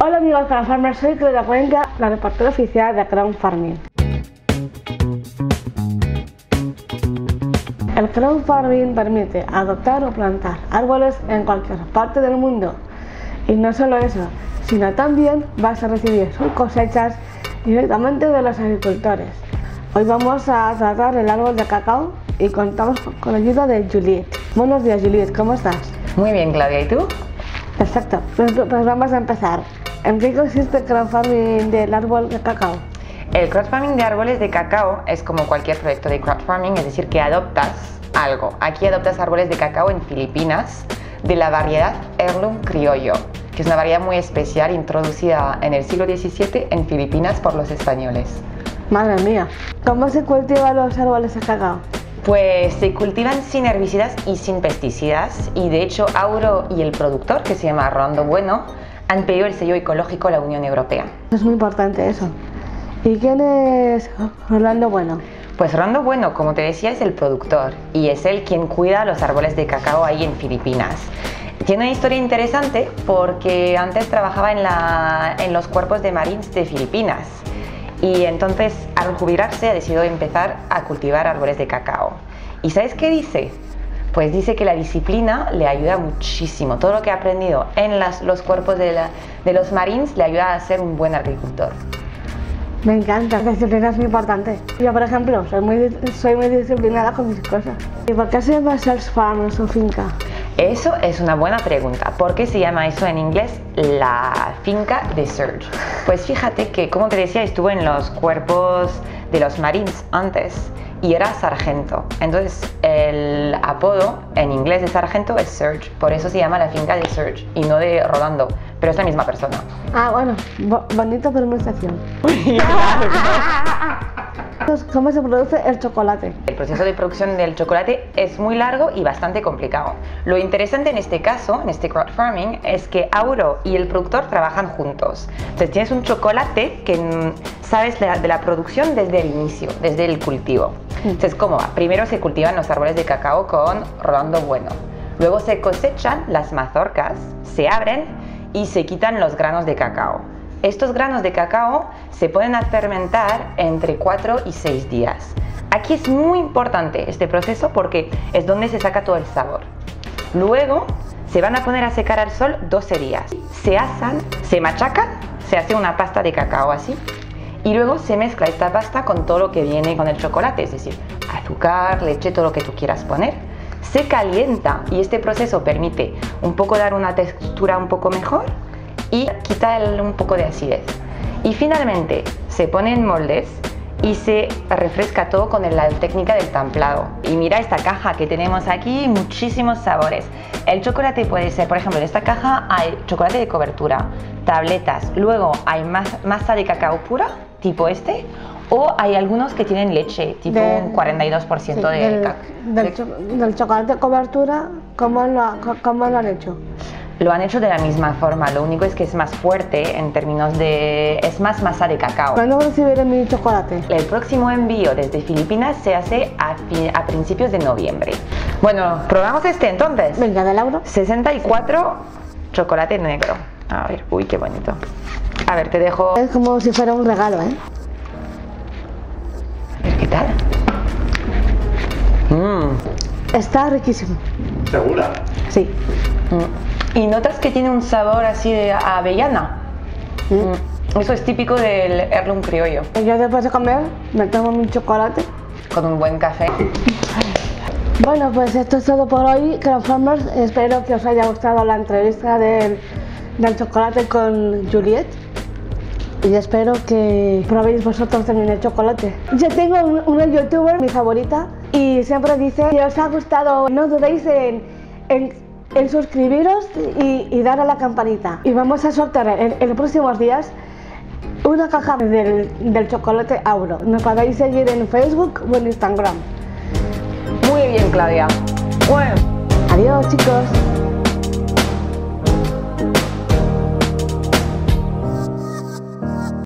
Hola amigos de Farmer, soy Claudia Cuenca, la reportera oficial de Crown Farming. El Crown Farming permite adoptar o plantar árboles en cualquier parte del mundo. Y no solo eso, sino también vas a recibir sus cosechas directamente de los agricultores. Hoy vamos a tratar el árbol de cacao y contamos con la ayuda de Juliet. Buenos días Juliet, ¿cómo estás? Muy bien, Claudia, ¿y tú? Perfecto, pues, pues vamos a empezar. ¿En qué consiste el crowdfarming del árbol de cacao? El crowdfarming de árboles de cacao es como cualquier proyecto de crowdfarming, es decir, que adoptas algo. Aquí adoptas árboles de cacao en Filipinas de la variedad Heirloom criollo, que es una variedad muy especial introducida en el siglo XVII en Filipinas por los españoles. Madre mía, ¿cómo se cultivan los árboles de cacao? Pues se cultivan sin herbicidas y sin pesticidas y de hecho Auro y el productor, que se llama Rolando Bueno, han pedido el sello ecológico a la Unión Europea. Es muy importante eso. ¿Y quién es Rolando Bueno? Pues Rolando Bueno, como te decía, es el productor y es él quien cuida los árboles de cacao ahí en Filipinas. Tiene una historia interesante porque antes trabajaba en, la, en los cuerpos de marines de Filipinas y entonces al jubilarse ha decidido empezar a cultivar árboles de cacao. ¿Y sabes qué dice? Pues dice que la disciplina le ayuda muchísimo. Todo lo que ha aprendido en las, los cuerpos de, la, de los marines le ayuda a ser un buen agricultor. Me encanta, la disciplina es muy importante. Yo, por ejemplo, soy muy, soy muy disciplinada con mis cosas. ¿Y por qué se llama Search Farm en su finca? Eso es una buena pregunta. ¿Por qué se llama eso en inglés la finca de Surge? Pues fíjate que, como te decía, estuvo en los cuerpos de los Marines antes y era sargento. Entonces, el apodo en inglés de sargento es Surge. Por eso se llama la finca de Surge y no de Rodando. Pero es la misma persona. Ah, bueno, bo bonita pronunciación. ¿Cómo se produce el chocolate? El proceso de producción del chocolate es muy largo y bastante complicado. Lo interesante en este caso, en este crowd farming, es que Auro y el productor trabajan juntos. Entonces tienes un chocolate que sabes de la, de la producción desde el inicio, desde el cultivo. Entonces, ¿cómo va? Primero se cultivan los árboles de cacao con rodando bueno. Luego se cosechan las mazorcas, se abren y se quitan los granos de cacao. Estos granos de cacao se pueden fermentar entre 4 y 6 días. Aquí es muy importante este proceso porque es donde se saca todo el sabor. Luego se van a poner a secar al sol 12 días. Se asan, se machacan, se hace una pasta de cacao así y luego se mezcla esta pasta con todo lo que viene con el chocolate, es decir, azúcar, leche, todo lo que tú quieras poner. Se calienta y este proceso permite un poco dar una textura un poco mejor y quita un poco de acidez. Y finalmente se pone en moldes y se refresca todo con la técnica del templado. Y mira esta caja que tenemos aquí, muchísimos sabores. El chocolate puede ser, por ejemplo, en esta caja hay chocolate de cobertura, tabletas, luego hay masa de cacao pura, tipo este, o hay algunos que tienen leche, tipo un 42% sí, de, del, del, de- cho- del chocolate de cobertura, ¿cómo lo, ¿cómo lo han hecho? Lo han hecho de la misma forma, lo único es que es más fuerte en términos de... es más masa de cacao. ¿Cuándo recibiré mi chocolate? El próximo envío desde Filipinas se hace a, a principios de noviembre. Bueno, probamos este entonces. Venga, de Lauro. 64 chocolate negro. A ver, uy, qué bonito. A ver, te dejo... Es como si fuera un regalo, ¿eh? A ver, ¿qué tal? Mmm, Está riquísimo. ¿Segura? Sí. Mm. Y notas que tiene un sabor así de avellana. Mm. Eso es típico del heirloom criollo. Yo después de comer me tomo mi chocolate. Con un buen café. Bueno, pues esto es todo por hoy, Crowdfarmers. Espero que os haya gustado la entrevista del, del chocolate con Juliet. Y espero que probéis vosotros también el chocolate. Yo tengo un- una youtuber, mi favorita, y siempre dice que os ha gustado, no dudéis en, en, en suscribiros y, y dar a la campanita. Y vamos a sortear en, en los próximos días una caja del, del chocolate Auro. Nos podéis seguir en Facebook o en Instagram. Muy bien, Claudia. Bueno. Adiós chicos.